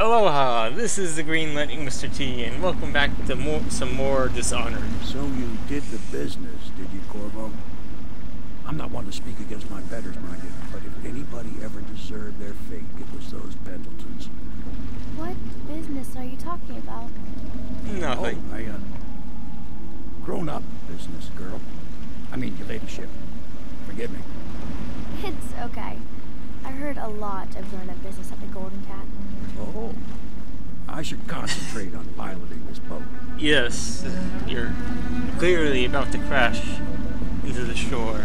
Aloha, this is the Green Lightning Mr. T, and welcome back to more, some more Dishonored. So you did the business, did you, Corvo? I'm not one to speak against my betters, mind you, but if anybody ever deserved their fate, it was those Pendletons. What business are you talking about? Nothing. Oh, I, uh... Grown-up business, girl. I mean, your ladyship. Forgive me. It's okay. I heard a lot of grown-up business at the Golden Cat. Oh. I should concentrate on piloting this boat. Yes, you're clearly about to crash into the shore.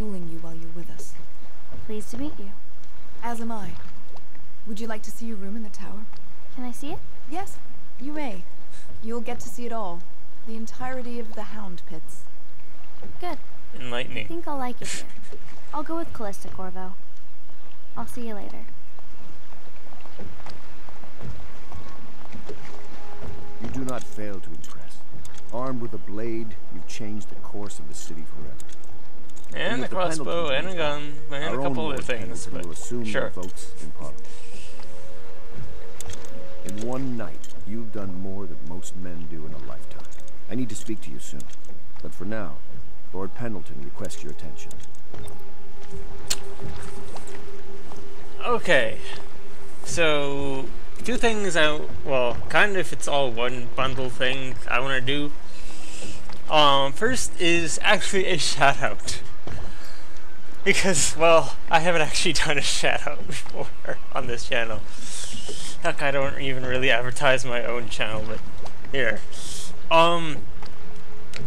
Schooling you while you're with us. Pleased to meet you. As am I. Would you like to see your room in the tower? Can I see it? Yes, you may. You'll get to see it all. The entirety of the Hound Pits. Good. I enlightening. think I'll like it here. I'll go with Callista, Corvo. I'll see you later. You do not fail to impress. Armed with a blade, you've changed the course of the city forever. And a the crossbow, and a gun, and a couple other things, but sure. in In one night, you've done more than most men do in a lifetime. I need to speak to you soon. But for now, Lord Pendleton requests your attention. Okay, so two things I well, kind of if it's all one bundle thing I want to do. Um, first is actually a shout out because well, I haven't actually done a out before on this channel. Heck, I don't even really advertise my own channel, but here. Um,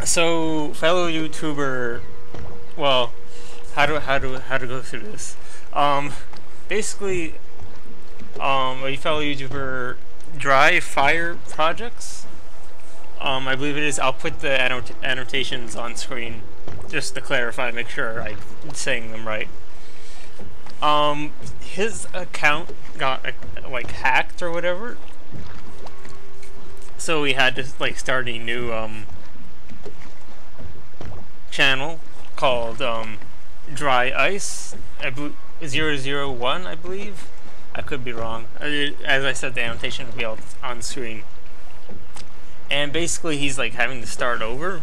so fellow YouTuber, well, how do how do how to go through this? Um, basically, um, a fellow YouTuber, Dry Fire Projects. Um, I believe it is. I'll put the annot annotations on screen just to clarify, make sure I'm saying them right. Um, his account got uh, like hacked or whatever, so he had to like start a new um channel called um Dry Ice. I believe 001, I believe. I could be wrong. Uh, As I said, the annotation will be on screen. And basically, he's like having to start over.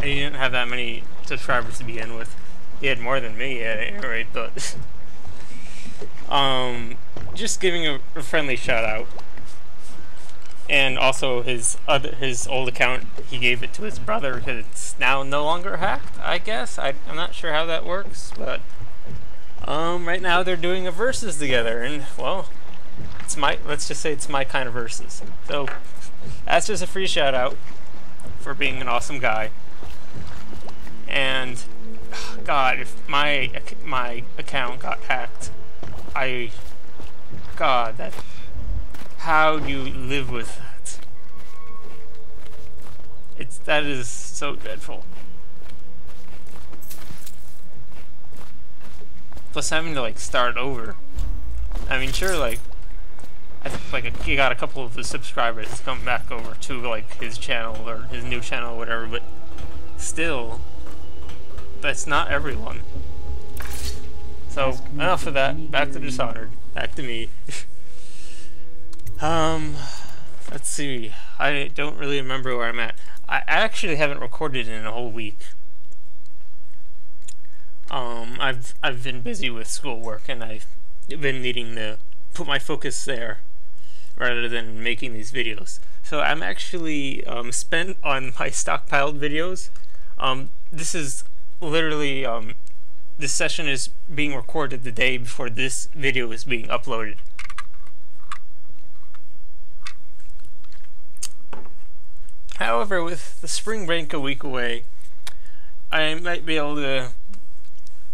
And he didn't have that many subscribers to begin with. He had more than me at any rate, but. um, just giving a, a friendly shout out. And also his other his old account, he gave it to his brother because it's now no longer hacked. I guess I, I'm not sure how that works, but um, right now they're doing a verses together, and well, it's my let's just say it's my kind of verses. So that's just a free shout out for being an awesome guy. And God, if my my account got hacked, I God that how do you live with that? It's that is so dreadful. Plus having to like start over. I mean, sure, like I think like he got a couple of the subscribers come back over to like his channel or his new channel or whatever, but still, that's not everyone. So enough of that. Back to Dishonored. Back to me. um, let's see. I don't really remember where I'm at. I actually haven't recorded in a whole week. Um, I've I've been busy with schoolwork and I've been needing to put my focus there rather than making these videos. So I'm actually um, spent on my stockpiled videos. Um, this is literally um, this session is being recorded the day before this video is being uploaded. However, with the spring break a week away, I might be able to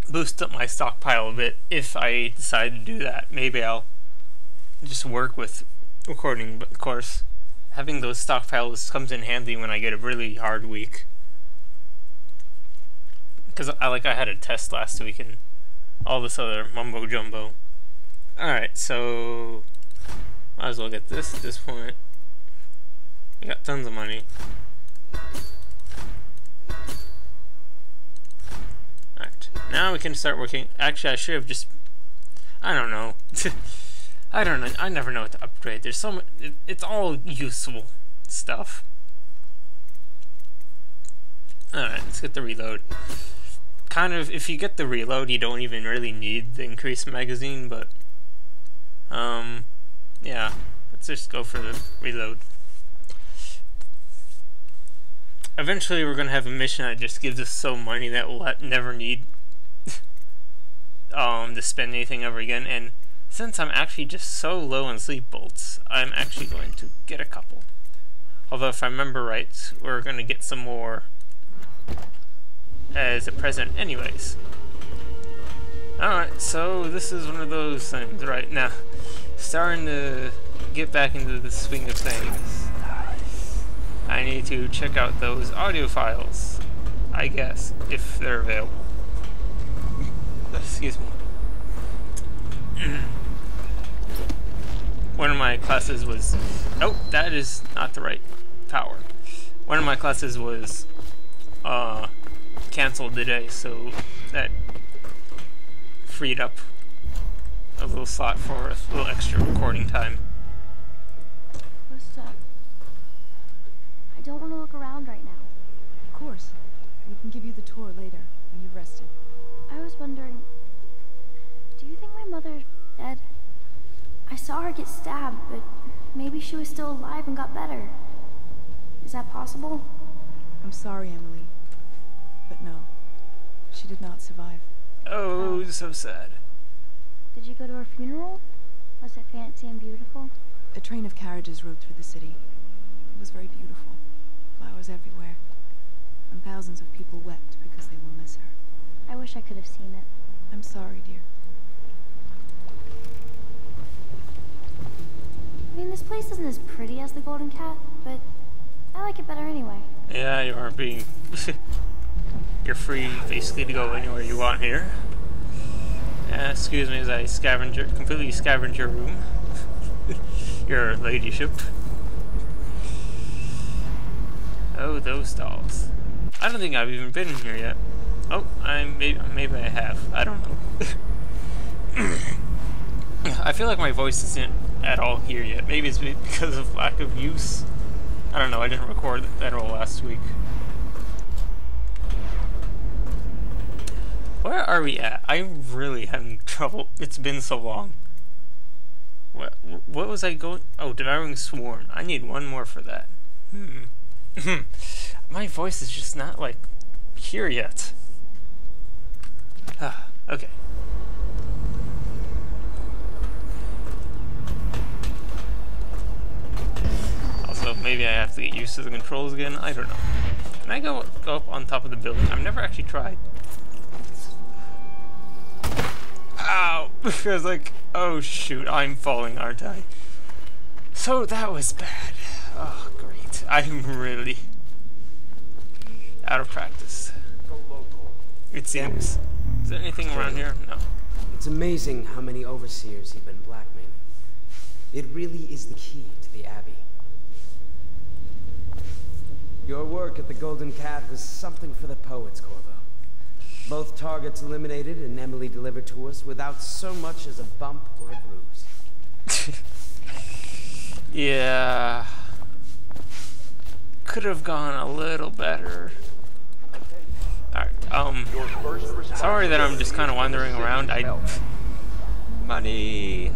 boost up my stockpile a bit if I decide to do that. Maybe I'll just work with recording, but of course, having those stockpiles comes in handy when I get a really hard week. Because I like I had a test last week and all this other mumbo jumbo. Alright, so might as well get this at this point. We got tons of money. Alright, now we can start working. Actually, I should have just. I don't know. I don't know. I never know what to upgrade. There's so much. It, it's all useful stuff. Alright, let's get the reload. Kind of, if you get the reload, you don't even really need the increased magazine, but. Um, yeah. Let's just go for the reload. Eventually, we're gonna have a mission that just gives us so money that we'll never need um, to spend anything ever again. And since I'm actually just so low on sleep bolts, I'm actually going to get a couple. Although, if I remember right, we're gonna get some more as a present, anyways. Alright, so this is one of those things right now. Starting to get back into the swing of things. I need to check out those audio files, I guess, if they're available. Excuse me. One of my classes was... Oh, that is not the right power. One of my classes was uh, canceled today, so that freed up a little slot for a little extra recording time. What's up? I don't want to look around right now. Of course. We can give you the tour later, when you've rested. I was wondering, do you think my mother's dead? I saw her get stabbed, but maybe she was still alive and got better. Is that possible? I'm sorry, Emily. But no. She did not survive. Oh, so sad. Did you go to her funeral? Was it fancy and beautiful? A train of carriages rode through the city. It was very beautiful. Flowers everywhere. And thousands of people wept because they will miss her. I wish I could have seen it. I'm sorry, dear. I mean, this place isn't as pretty as the Golden Cat, but I like it better anyway. Yeah, you aren't being. You're free, basically, to go anywhere you want here. Uh, excuse me as I scavenge completely scavenge your room. your ladyship. Oh, those dolls. I don't think I've even been in here yet. Oh, I maybe, maybe I have. I don't know. I feel like my voice isn't at all here yet. Maybe it's because of lack of use. I don't know. I didn't record at all last week. Where are we at? I'm really having trouble. It's been so long. What, what was I going... Oh, Devouring Swarm. I need one more for that. Hmm. My voice is just not, like, here yet. Ah, okay. Also, maybe I have to get used to the controls again. I don't know. Can I go, go up on top of the building? I've never actually tried. I was like, oh shoot, I'm falling, aren't I? So that was bad. Oh, great. I'm really out of practice. It seems. Is there anything around here? No. It's amazing how many overseers you've been blackmailing. It really is the key to the Abbey. Your work at the Golden Cat was something for the poets, Corvo. Both targets eliminated and Emily delivered to us without so much as a bump or a bruise. yeah. Could have gone a little better. Alright, um, sorry that I'm just kind of wandering around. I, money.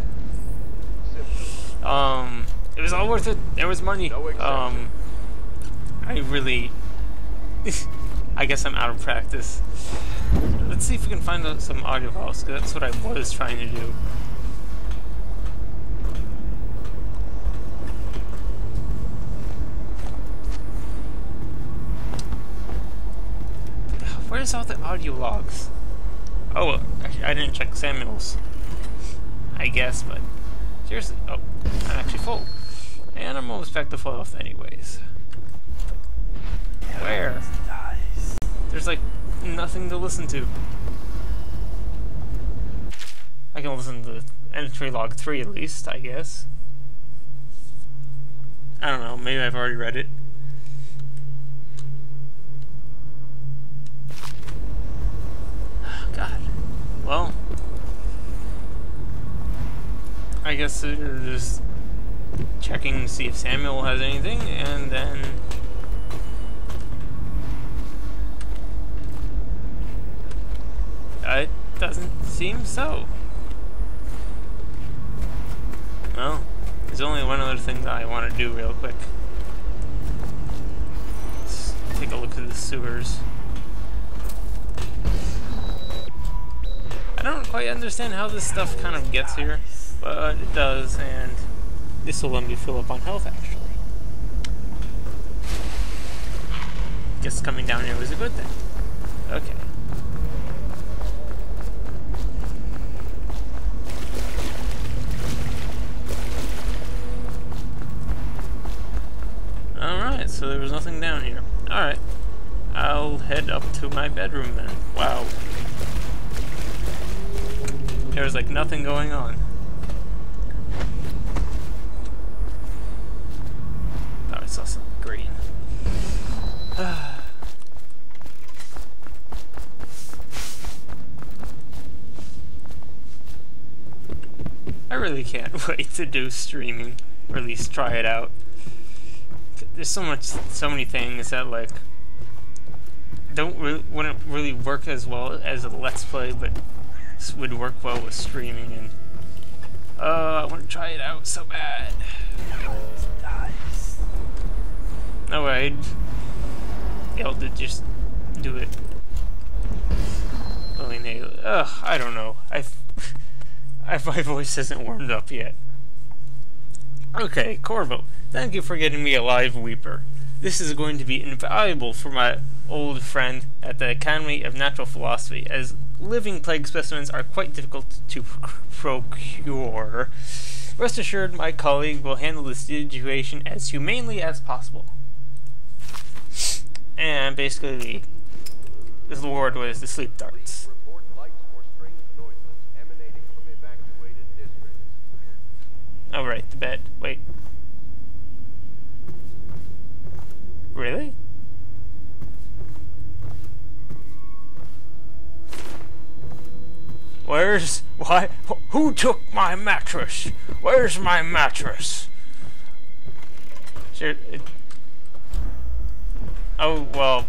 Um, it was all worth it. There was money. Um, I really, I guess I'm out of practice. Let's see if we can find out some audio files, because that's what I was trying to do. Where's all the audio logs? Oh, actually, I didn't check Samuel's. I guess, but seriously, oh, I'm actually full. And I'm almost back to full health anyways. Where? There's like nothing to listen to. I can listen to entry log 3 at least, I guess. I don't know, maybe I've already read it. God. Well, I guess they're just checking to see if Samuel has anything, and then it doesn't seem so. Well, there's only one other thing that I want to do real quick. Let's take a look at the sewers. I don't quite understand how this stuff kind of gets here, but it does, and this will let me fill up on health, actually. Guess coming down here was a good thing. Okay. Alright, so there was nothing down here. Alright. I'll head up to my bedroom then. Wow. There's like nothing going on. Thought I saw something green. I really can't wait to do streaming, or at least try it out. There's so much, so many things that like don't really wouldn't really work as well as a let's play, but would work well with streaming. And uh, I want to try it out so bad. No way, to just do it. Ugh, I don't know. I, I my voice hasn't warmed up yet. Okay, Corvo, thank you for getting me a live weeper. This is going to be invaluable for my old friend at the Academy of Natural Philosophy, as living plague specimens are quite difficult to procure. Rest assured, my colleague will handle the situation as humanely as possible. And basically, the Lord was the sleep darts. Oh, right, the bed. Wait. Where's... Why... Who took my mattress? Where's my mattress? It, oh, well...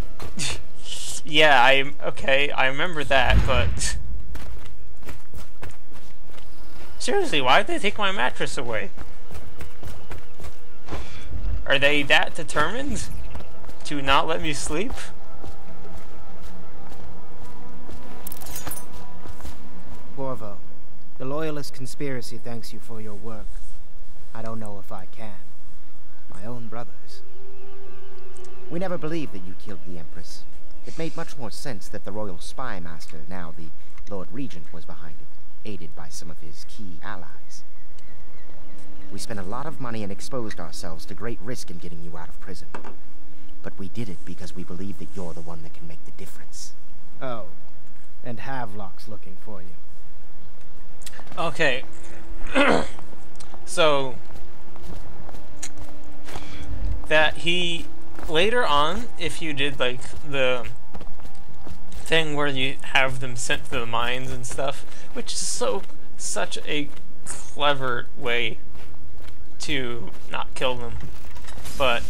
yeah, I... Okay, I remember that, but... Seriously, why did they take my mattress away? Are they that determined to not let me sleep? Corvo, the Loyalist conspiracy thanks you for your work. I don't know if I can. My own brothers. We never believed that you killed the Empress. It made much more sense that the Royal Spy Master, now the Lord Regent, was behind it, aided by some of his key allies. We spent a lot of money and exposed ourselves to great risk in getting you out of prison. But we did it because we believe that you're the one that can make the difference. Oh, and Havelock's looking for you. Okay. so that he later on, if you did like the thing where you have them sent to the mines and stuff, which is so such a clever way to not kill them. But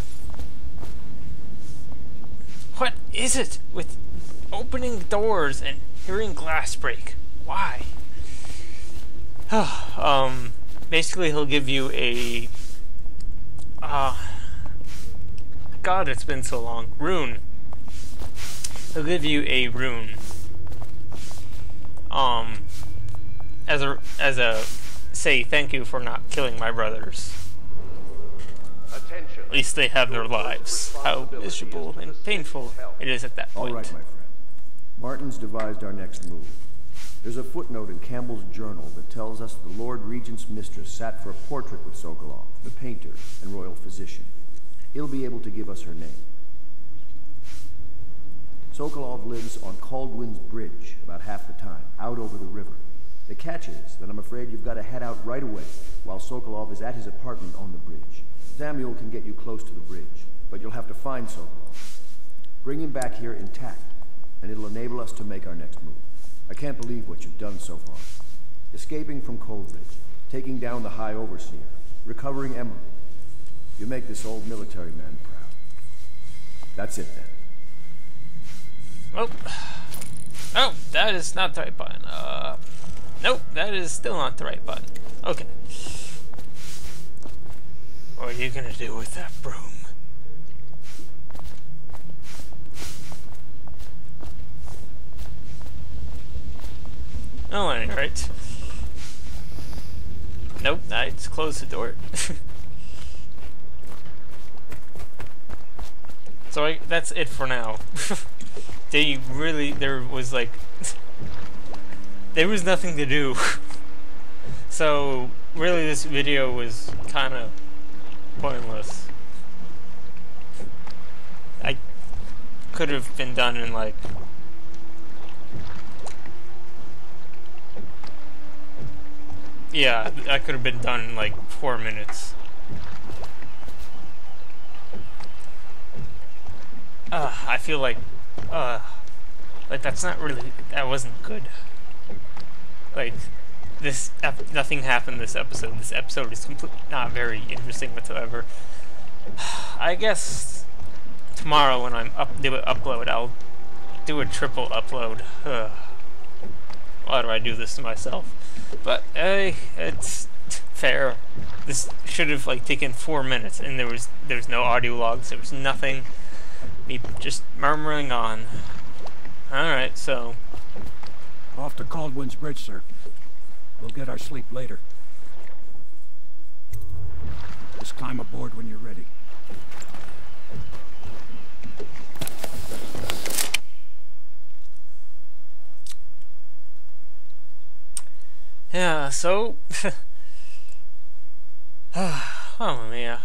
what is it with opening doors and hearing glass break? Why? um, basically, he'll give you a. Uh, God, it's been so long. Rune. He'll give you a rune. Um, as a as a say thank you for not killing my brothers. Attention. At least they have their lives. How miserable and painful it is at that point. All right, my friend. Martin's devised our next move. There's a footnote in Campbell's journal that tells us the Lord Regent's mistress sat for a portrait with Sokolov, the painter and royal physician. He'll be able to give us her name. Sokolov lives on Kaldwin's Bridge about half the time, out over the river. The catch is that I'm afraid you've got to head out right away while Sokolov is at his apartment on the bridge. Samuel can get you close to the bridge, but you'll have to find Sokolov. Bring him back here intact, and it'll enable us to make our next move. I can't believe what you've done so far. Escaping from Coldridge, taking down the High Overseer, recovering Emily. You make this old military man proud. That's it then. Oh. Oh, that is not the right button. Uh, nope, that is still not the right button. Okay. What are you gonna do with that broom? Oh, alright. Nope, I just close the door. so I, that's it for now. they really, there was like, there was nothing to do. so, really this video was kind of pointless. I could have been done in like Yeah, that could have been done in like four minutes. Uh, I feel like, uh, like that's not really, that wasn't good. Like, this, nothing happened this episode. This episode is complete, not very interesting whatsoever. I guess tomorrow when I'm up, do an upload, I'll do a triple upload. Ugh. Why do I do this to myself? But hey, it's fair. This should have like taken four minutes, and there was there was no audio logs. There was nothing. Me just murmuring on. All right, so off to Kaldwin's Bridge, sir. We'll get our sleep later. Just climb aboard when you're ready. Yeah, so... oh, yeah.